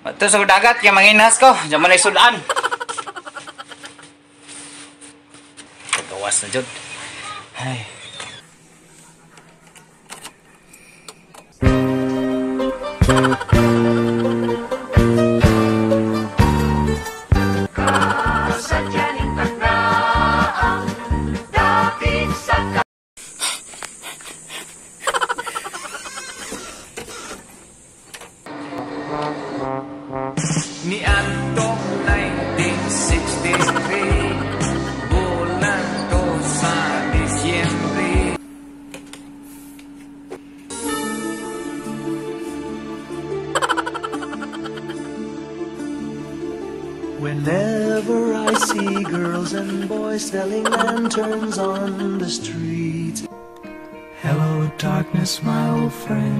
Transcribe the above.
Ito sa dagat, yung mga inhas ko, dyan mo na isulaan. Gawas na dyan. Ay. Thank you. Niantok 1963 Bulan to sa Disyembre Whenever I see girls and boys selling lanterns on the street. Hello, darkness, my old friend.